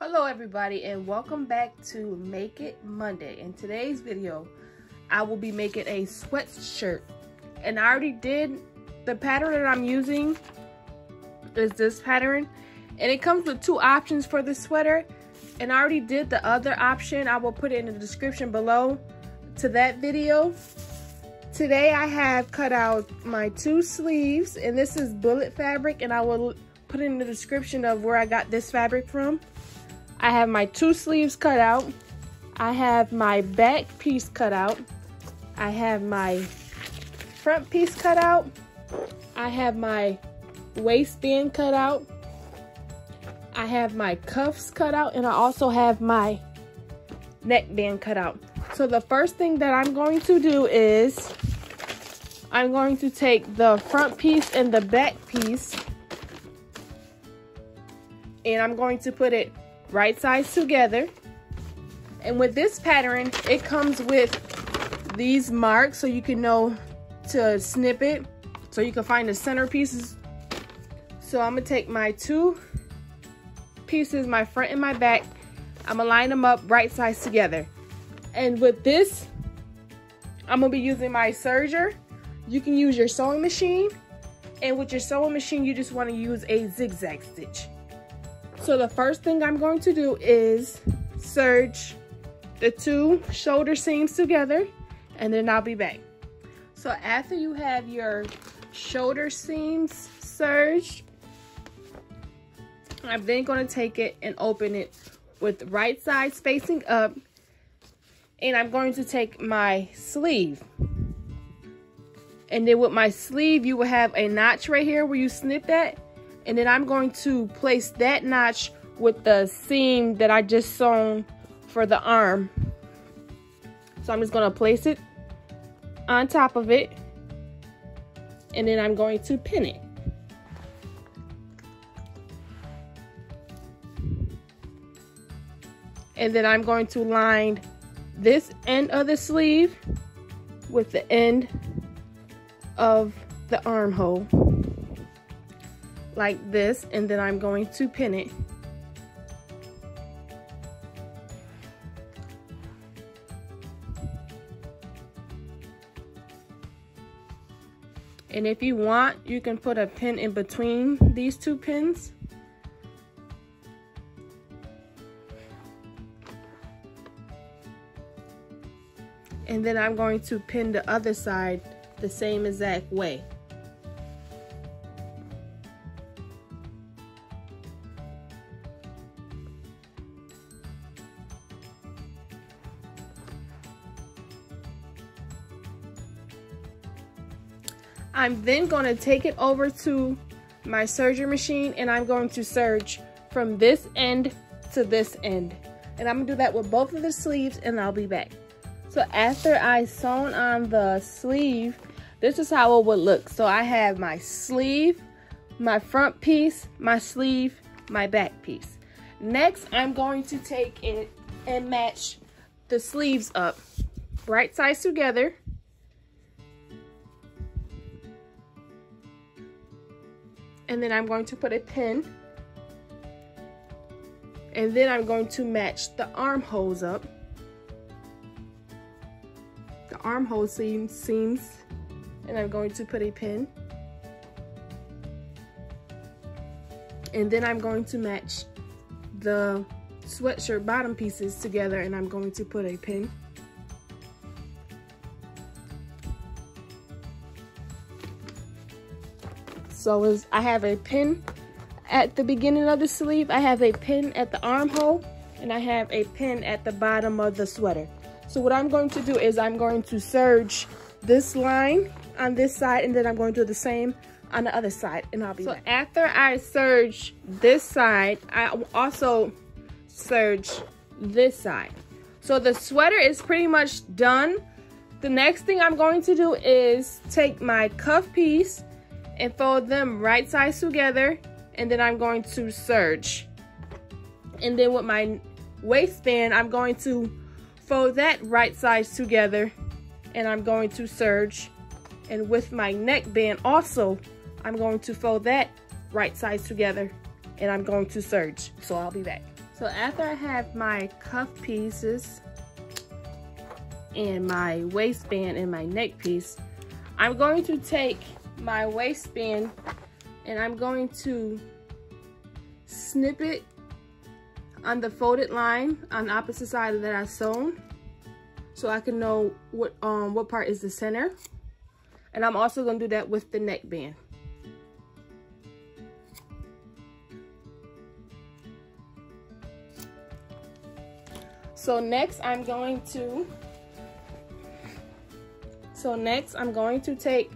Hello everybody and welcome back to Make It Monday. In today's video, I will be making a sweatshirt. And I already did, the pattern that I'm using is this pattern. And it comes with two options for the sweater. And I already did the other option. I will put it in the description below to that video. Today I have cut out my two sleeves and this is bullet fabric and I will put in the description of where I got this fabric from. I have my two sleeves cut out. I have my back piece cut out. I have my front piece cut out. I have my waistband cut out. I have my cuffs cut out and I also have my neckband cut out. So the first thing that I'm going to do is I'm going to take the front piece and the back piece and I'm going to put it right sides together. And with this pattern, it comes with these marks so you can know to snip it. So you can find the center pieces. So I'm gonna take my two pieces, my front and my back. I'm gonna line them up right sides together. And with this, I'm gonna be using my serger. You can use your sewing machine. And with your sewing machine, you just wanna use a zigzag stitch. So the first thing I'm going to do is serge the two shoulder seams together and then I'll be back. So after you have your shoulder seams serged, I'm then going to take it and open it with right side facing up and I'm going to take my sleeve. And then with my sleeve, you will have a notch right here where you snip that and then I'm going to place that notch with the seam that I just sewn for the arm. So I'm just gonna place it on top of it and then I'm going to pin it. And then I'm going to line this end of the sleeve with the end of the armhole like this and then I'm going to pin it. And if you want, you can put a pin in between these two pins. And then I'm going to pin the other side the same exact way. I'm then going to take it over to my serger machine and I'm going to serge from this end to this end. And I'm gonna do that with both of the sleeves and I'll be back. So after I sewn on the sleeve, this is how it would look. So I have my sleeve, my front piece, my sleeve, my back piece. Next, I'm going to take it and match the sleeves up right sides together and then I'm going to put a pin and then I'm going to match the armholes up. The armhole seam seams and I'm going to put a pin. And then I'm going to match the sweatshirt bottom pieces together and I'm going to put a pin So as I have a pin at the beginning of the sleeve, I have a pin at the armhole, and I have a pin at the bottom of the sweater. So what I'm going to do is I'm going to serge this line on this side, and then I'm going to do the same on the other side, and I'll be So back. after I serge this side, I also serge this side. So the sweater is pretty much done. The next thing I'm going to do is take my cuff piece and fold them right sides together and then I'm going to serge. And then with my waistband, I'm going to fold that right sides together and I'm going to serge. And with my neckband also, I'm going to fold that right sides together and I'm going to serge. So I'll be back. So after I have my cuff pieces and my waistband and my neck piece, I'm going to take my waistband and I'm going to snip it on the folded line on the opposite side that I sewn so I can know what um what part is the center and I'm also going to do that with the neckband. So next I'm going to, so next I'm going to take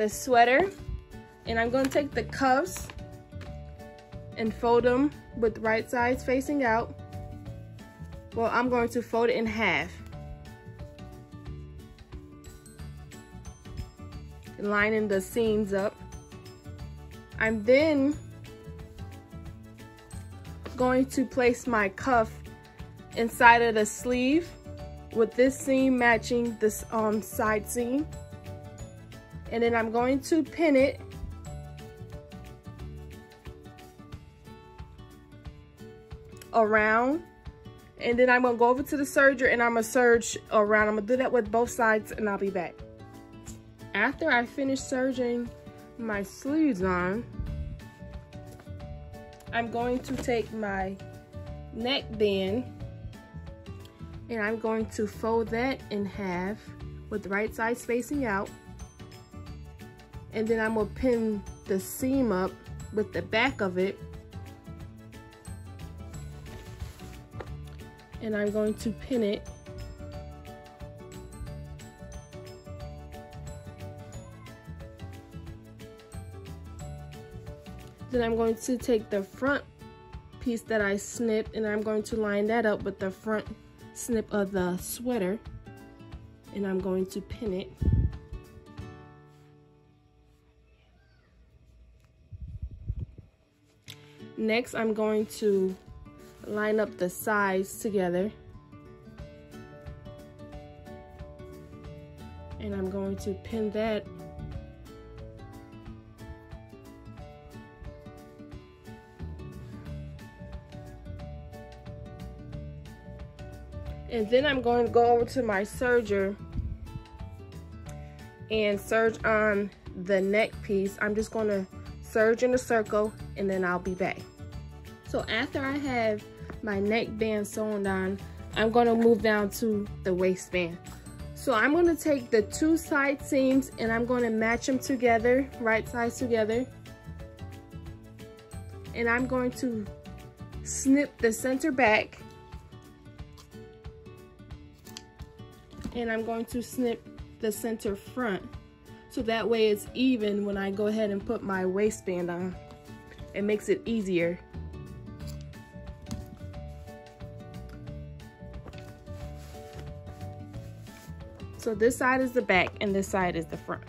the sweater and I'm going to take the cuffs and fold them with right sides facing out. Well, I'm going to fold it in half. Lining the seams up. I'm then going to place my cuff inside of the sleeve with this seam matching this um, side seam. And then I'm going to pin it around and then I'm gonna go over to the serger and I'm gonna serge around. I'm gonna do that with both sides and I'll be back. After I finish serging my sleeves on, I'm going to take my neck band and I'm going to fold that in half with the right side spacing out and then I'm gonna pin the seam up with the back of it and I'm going to pin it then I'm going to take the front piece that I snipped and I'm going to line that up with the front snip of the sweater and I'm going to pin it. Next, I'm going to line up the sides together. And I'm going to pin that And then I'm going to go over to my serger and serge on the neck piece. I'm just going to serge in a circle and then I'll be back. So after I have my neck band sewn on, I'm going to move down to the waistband. So I'm going to take the two side seams and I'm going to match them together, right sides together. And I'm going to snip the center back and I'm going to snip the center front so that way it's even when I go ahead and put my waistband on. It makes it easier. So this side is the back and this side is the front.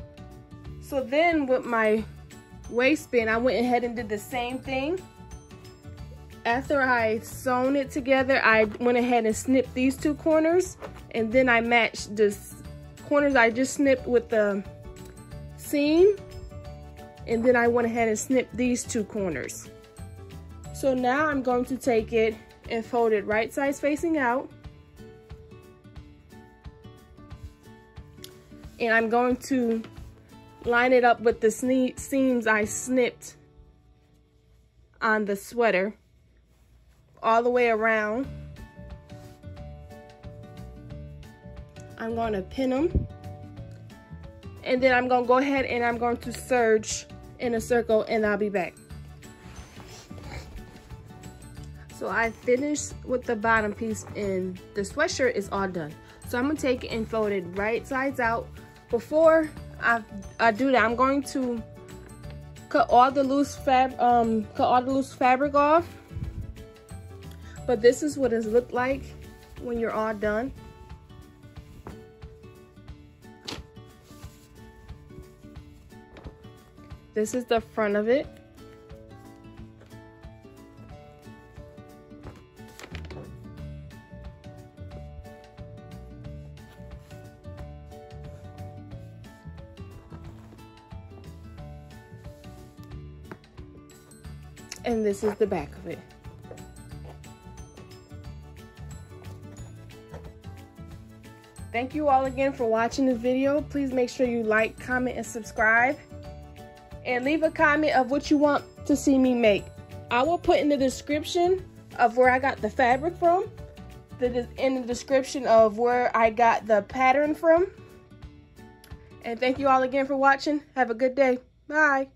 So then with my waistband, I went ahead and did the same thing. After I sewn it together, I went ahead and snipped these two corners and then I matched the corners I just snipped with the seam and then I went ahead and snipped these two corners. So now I'm going to take it and fold it right sides facing out. And I'm going to line it up with the seams I snipped on the sweater all the way around. I'm going to pin them. And then I'm going to go ahead and I'm going to serge in a circle and I'll be back. So I finished with the bottom piece and the sweatshirt is all done. So I'm gonna take it and fold it right sides out. Before I, I do that, I'm going to cut all the loose fab um cut all the loose fabric off. But this is what it looked like when you're all done. This is the front of it. and this is the back of it. Thank you all again for watching this video. Please make sure you like, comment, and subscribe. And leave a comment of what you want to see me make. I will put in the description of where I got the fabric from, the, in the description of where I got the pattern from. And thank you all again for watching. Have a good day. Bye.